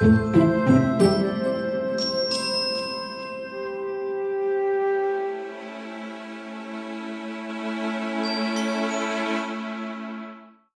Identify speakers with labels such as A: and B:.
A: you.